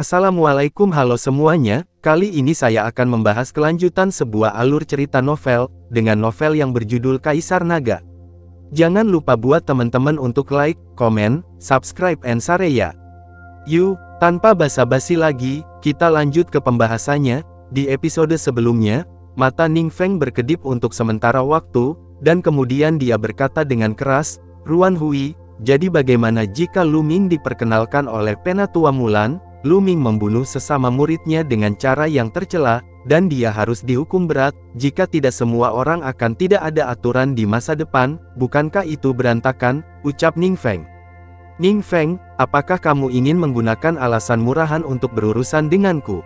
Assalamualaikum halo semuanya, kali ini saya akan membahas kelanjutan sebuah alur cerita novel, dengan novel yang berjudul Kaisar Naga. Jangan lupa buat teman-teman untuk like, komen, subscribe and share ya. Yuk, tanpa basa-basi lagi, kita lanjut ke pembahasannya, di episode sebelumnya, mata Ning Feng berkedip untuk sementara waktu, dan kemudian dia berkata dengan keras, Ruan Hui, jadi bagaimana jika Lu Ming diperkenalkan oleh Penatua Mulan, Lu Ming membunuh sesama muridnya dengan cara yang tercela, dan dia harus dihukum berat, jika tidak semua orang akan tidak ada aturan di masa depan, bukankah itu berantakan, ucap Ning Feng. Ning Feng, apakah kamu ingin menggunakan alasan murahan untuk berurusan denganku?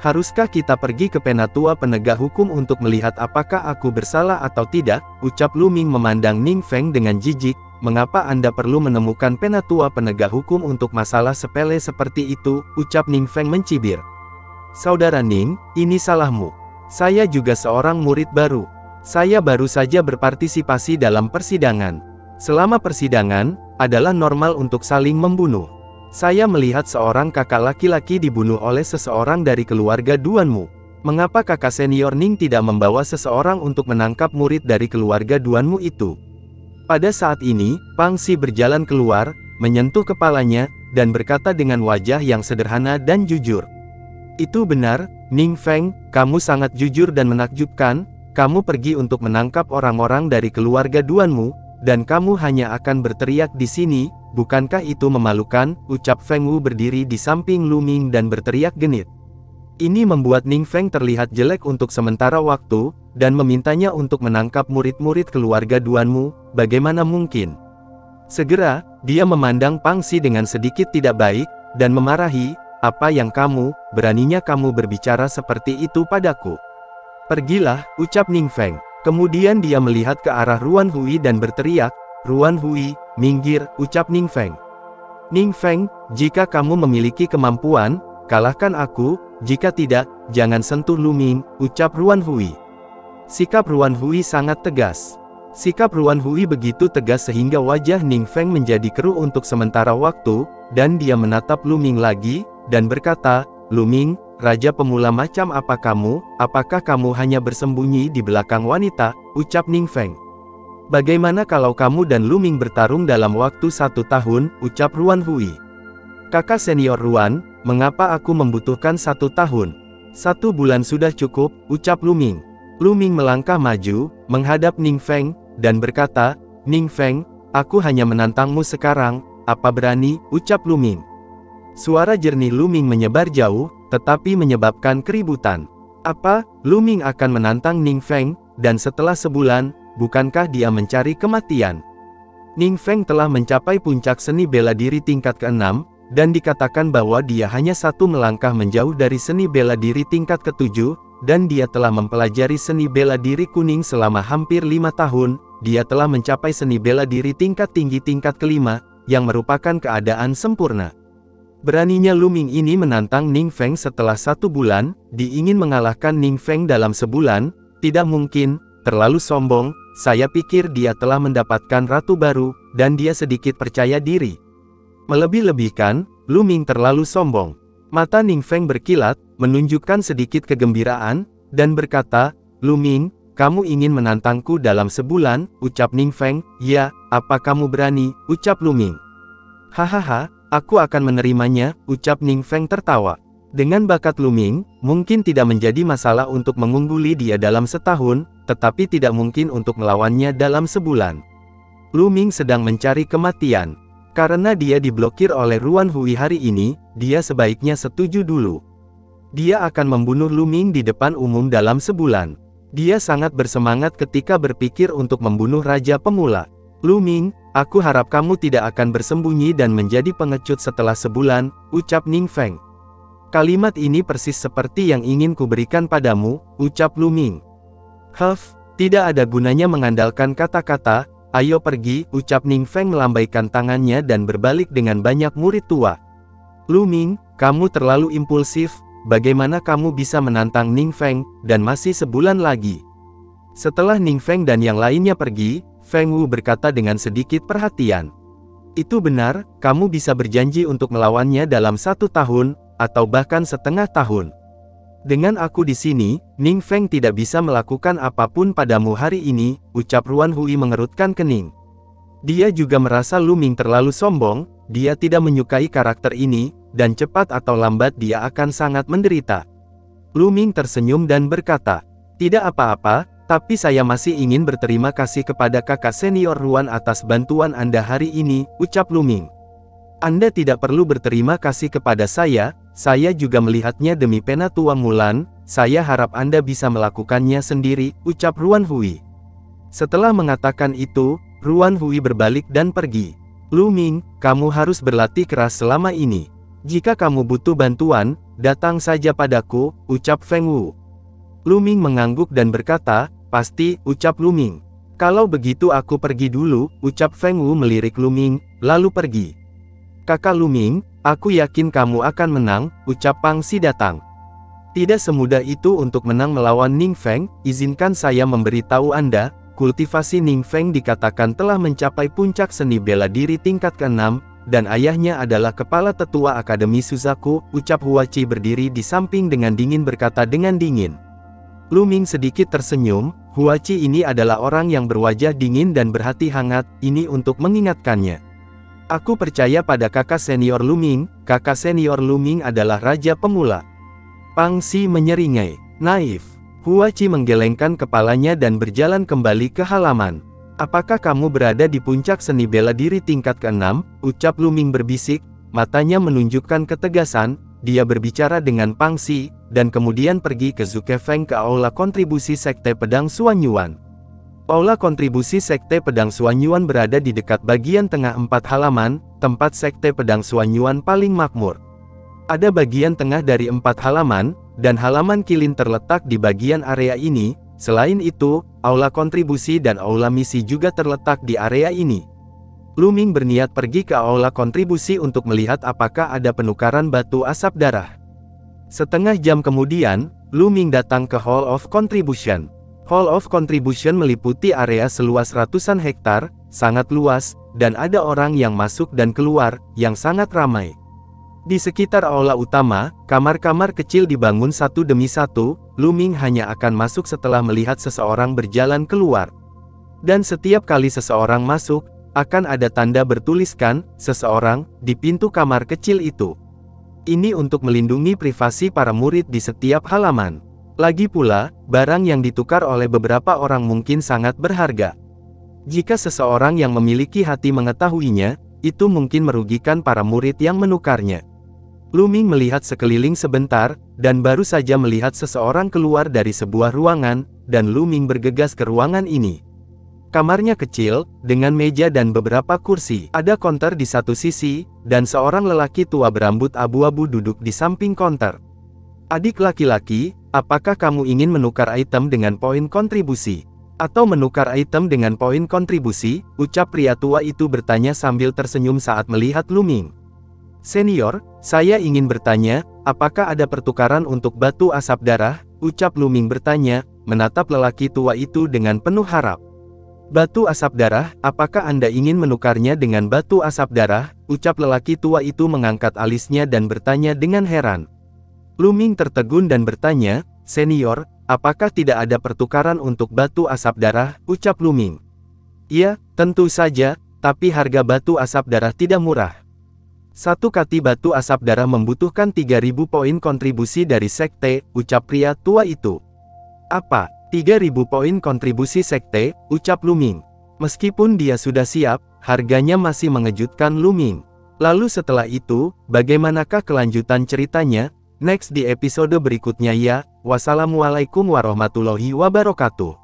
Haruskah kita pergi ke penatua penegak hukum untuk melihat apakah aku bersalah atau tidak? Ucap Lu Ming memandang Ning Feng dengan jijik, Mengapa Anda perlu menemukan penatua penegak hukum untuk masalah sepele seperti itu, ucap Ning Feng mencibir. Saudara Ning, ini salahmu. Saya juga seorang murid baru. Saya baru saja berpartisipasi dalam persidangan. Selama persidangan, adalah normal untuk saling membunuh. Saya melihat seorang kakak laki-laki dibunuh oleh seseorang dari keluarga Duanmu. Mengapa kakak senior Ning tidak membawa seseorang untuk menangkap murid dari keluarga Duanmu itu? Pada saat ini, Pang Pangsi berjalan keluar, menyentuh kepalanya, dan berkata dengan wajah yang sederhana dan jujur. Itu benar, Ning Feng, kamu sangat jujur dan menakjubkan, kamu pergi untuk menangkap orang-orang dari keluarga Duanmu, dan kamu hanya akan berteriak di sini, bukankah itu memalukan, ucap Feng Wu berdiri di samping Lu Ming dan berteriak genit. Ini membuat Ning Feng terlihat jelek untuk sementara waktu, dan memintanya untuk menangkap murid-murid keluarga Duanmu, bagaimana mungkin? Segera, dia memandang Pangsi dengan sedikit tidak baik, dan memarahi, apa yang kamu, beraninya kamu berbicara seperti itu padaku? Pergilah, ucap Ning Feng. Kemudian dia melihat ke arah Ruan Hui dan berteriak, Ruan Hui, minggir, ucap Ning Feng. Ning Feng, jika kamu memiliki kemampuan, kalahkan aku, jika tidak, jangan sentuh Luming, ucap Ruan Hui. Sikap Ruan Hui sangat tegas. Sikap Ruan Hui begitu tegas sehingga wajah Ning Feng menjadi keruh untuk sementara waktu, dan dia menatap Luming lagi, dan berkata, Luming, Raja Pemula macam apa kamu, apakah kamu hanya bersembunyi di belakang wanita, ucap Ning Feng. Bagaimana kalau kamu dan Luming bertarung dalam waktu satu tahun, ucap Ruan Hui. Kakak senior Ruan, Mengapa aku membutuhkan satu tahun? Satu bulan sudah cukup, ucap Luming. Luming melangkah maju, menghadap Ning Feng, dan berkata, Ning Feng, aku hanya menantangmu sekarang, apa berani, ucap Luming. Suara jernih Luming menyebar jauh, tetapi menyebabkan keributan. Apa, Luming akan menantang Ning Feng, dan setelah sebulan, bukankah dia mencari kematian? Ning Feng telah mencapai puncak seni bela diri tingkat keenam, dan dikatakan bahwa dia hanya satu melangkah menjauh dari seni bela diri tingkat ketujuh, dan dia telah mempelajari seni bela diri kuning selama hampir lima tahun, dia telah mencapai seni bela diri tingkat tinggi tingkat kelima, yang merupakan keadaan sempurna. Beraninya Luming ini menantang Ning Feng setelah satu bulan, diingin mengalahkan Ning Feng dalam sebulan, tidak mungkin, terlalu sombong, saya pikir dia telah mendapatkan ratu baru, dan dia sedikit percaya diri. Melebih-lebihkan, Lu Ming terlalu sombong. Mata Ning Feng berkilat, menunjukkan sedikit kegembiraan, dan berkata, Lu Ming, kamu ingin menantangku dalam sebulan, ucap Ning Feng, ya, apa kamu berani, ucap Lu Ming. Hahaha, aku akan menerimanya, ucap Ning Feng tertawa. Dengan bakat Lu Ming, mungkin tidak menjadi masalah untuk mengungguli dia dalam setahun, tetapi tidak mungkin untuk melawannya dalam sebulan. Lu Ming sedang mencari kematian. Karena dia diblokir oleh Ruan Hui hari ini, dia sebaiknya setuju dulu. Dia akan membunuh Luming di depan umum dalam sebulan. Dia sangat bersemangat ketika berpikir untuk membunuh Raja Pemula. Luming, aku harap kamu tidak akan bersembunyi dan menjadi pengecut setelah sebulan, ucap Ning Feng. Kalimat ini persis seperti yang ingin kuberikan padamu, ucap Luming. Huff, tidak ada gunanya mengandalkan kata-kata, Ayo pergi, ucap Ning Feng melambaikan tangannya dan berbalik dengan banyak murid tua. Lu Ming, kamu terlalu impulsif, bagaimana kamu bisa menantang Ning Feng, dan masih sebulan lagi. Setelah Ning Feng dan yang lainnya pergi, Feng Wu berkata dengan sedikit perhatian. Itu benar, kamu bisa berjanji untuk melawannya dalam satu tahun, atau bahkan setengah tahun. Dengan aku di sini, Ning Feng tidak bisa melakukan apa pun padamu hari ini, ucap Ruan Hui mengerutkan kening. Dia juga merasa Lu Ming terlalu sombong, dia tidak menyukai karakter ini, dan cepat atau lambat dia akan sangat menderita. Lu Ming tersenyum dan berkata, tidak apa-apa, tapi saya masih ingin berterima kasih kepada kakak senior Ruan atas bantuan Anda hari ini, ucap Lu Ming. Anda tidak perlu berterima kasih kepada saya, saya juga melihatnya demi pena tua Mulan, saya harap Anda bisa melakukannya sendiri, ucap Ruan Hui. Setelah mengatakan itu, Ruan Hui berbalik dan pergi. Lu Ming, kamu harus berlatih keras selama ini. Jika kamu butuh bantuan, datang saja padaku, ucap Feng Wu. Lu Ming mengangguk dan berkata, pasti, ucap Lu Ming. Kalau begitu aku pergi dulu, ucap Feng Wu melirik Lu Ming, lalu pergi. Kakak Lu Ming, Aku yakin kamu akan menang, ucap Pang Si datang. Tidak semudah itu untuk menang melawan Ning Feng, izinkan saya memberitahu Anda, kultivasi Ning Feng dikatakan telah mencapai puncak seni bela diri tingkat ke-6, dan ayahnya adalah kepala tetua Akademi Suzaku, ucap Huachi berdiri di samping dengan dingin berkata dengan dingin. Lu Ming sedikit tersenyum, Huachi ini adalah orang yang berwajah dingin dan berhati hangat, ini untuk mengingatkannya. Aku percaya pada kakak senior Luming, kakak senior Luming adalah raja pemula. Pang Si menyeringai, naif. Hua Chi menggelengkan kepalanya dan berjalan kembali ke halaman. Apakah kamu berada di puncak seni bela diri tingkat ke-6? Ucap Luming berbisik, matanya menunjukkan ketegasan, dia berbicara dengan Pang Si, dan kemudian pergi ke Zuke Feng ke aula kontribusi Sekte Pedang Suanyuan. Aula kontribusi Sekte Pedang Suanyuan berada di dekat bagian tengah empat halaman, tempat Sekte Pedang Suanyuan paling makmur. Ada bagian tengah dari empat halaman, dan halaman kilin terletak di bagian area ini, selain itu, aula kontribusi dan aula misi juga terletak di area ini. Luming berniat pergi ke aula kontribusi untuk melihat apakah ada penukaran batu asap darah. Setengah jam kemudian, Luming datang ke Hall of Contribution. Hall of Contribution meliputi area seluas ratusan hektar, sangat luas, dan ada orang yang masuk dan keluar, yang sangat ramai. Di sekitar aula utama, kamar-kamar kecil dibangun satu demi satu, Luming hanya akan masuk setelah melihat seseorang berjalan keluar. Dan setiap kali seseorang masuk, akan ada tanda bertuliskan, seseorang, di pintu kamar kecil itu. Ini untuk melindungi privasi para murid di setiap halaman. Lagi pula, barang yang ditukar oleh beberapa orang mungkin sangat berharga. Jika seseorang yang memiliki hati mengetahuinya, itu mungkin merugikan para murid yang menukarnya. Luming melihat sekeliling sebentar, dan baru saja melihat seseorang keluar dari sebuah ruangan, dan Luming bergegas ke ruangan ini. Kamarnya kecil, dengan meja dan beberapa kursi. Ada konter di satu sisi, dan seorang lelaki tua berambut abu-abu duduk di samping konter. Adik laki-laki, Apakah kamu ingin menukar item dengan poin kontribusi? Atau menukar item dengan poin kontribusi? Ucap pria tua itu bertanya sambil tersenyum saat melihat Luming. Senior, saya ingin bertanya, apakah ada pertukaran untuk batu asap darah? Ucap Luming bertanya, menatap lelaki tua itu dengan penuh harap. Batu asap darah, apakah Anda ingin menukarnya dengan batu asap darah? Ucap lelaki tua itu mengangkat alisnya dan bertanya dengan heran. Luming tertegun dan bertanya, Senior, apakah tidak ada pertukaran untuk batu asap darah? Ucap Luming. Iya, tentu saja, tapi harga batu asap darah tidak murah. Satu kati batu asap darah membutuhkan 3000 poin kontribusi dari sekte, ucap pria tua itu. Apa? 3000 poin kontribusi sekte, ucap Luming. Meskipun dia sudah siap, harganya masih mengejutkan Luming. Lalu setelah itu, bagaimanakah kelanjutan ceritanya? Next di episode berikutnya ya, wassalamualaikum warahmatullahi wabarakatuh.